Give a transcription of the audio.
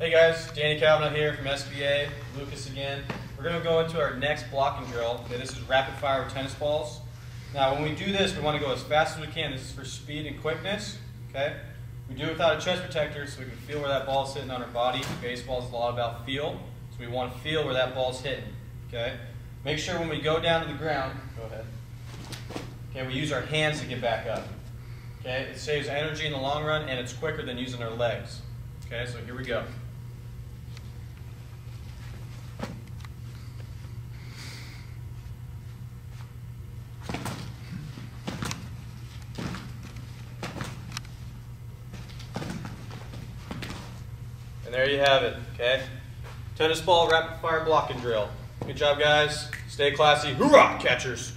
Hey guys, Danny Cavanaugh here from SBA, Lucas again. We're going to go into our next blocking drill. Okay, this is rapid fire with tennis balls. Now when we do this, we want to go as fast as we can. This is for speed and quickness. Okay, We do it without a chest protector so we can feel where that ball is sitting on our body. Baseball is a lot about feel, so we want to feel where that ball is hitting. Okay, Make sure when we go down to the ground, go ahead. Okay, we use our hands to get back up. Okay, it saves energy in the long run and it's quicker than using our legs. Okay, so here we go. And there you have it, okay? Tennis ball rapid fire blocking drill. Good job, guys. Stay classy. Hoorah, catchers.